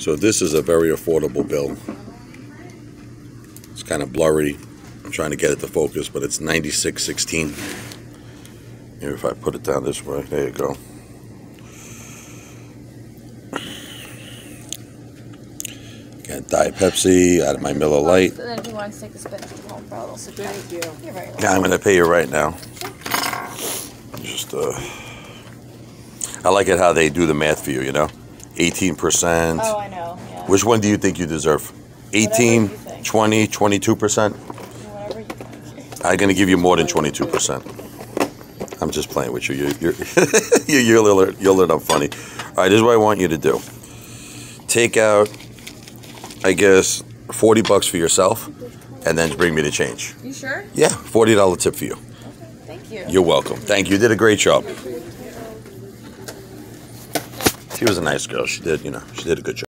So this is a very affordable bill. It's kind of blurry. I'm trying to get it to focus, but it's 9616. Here, if I put it down this way, there you go. Got Diet Pepsi out of my Miller Lite. So then if you want to take the spinach to home for a little. Thank you. You're very welcome. Yeah, I'm gonna pay you right now. Just uh, I like it how they do the math for you. You know, 18 percent. Oh, I know. Yeah. Which one do you think you deserve? Whatever 18, you think. 20, 22 percent. Whatever you think. I'm gonna give you more than 22 percent. I'm just playing with you. You're you're you're, you're a little you're a little funny. All right, this is what I want you to do. Take out, I guess, 40 bucks for yourself, and then bring me the change. You sure? Yeah, forty dollar tip for you. Thank you. You're welcome. Thank you. You did a great job. She was a nice girl. She did, you know, she did a good job.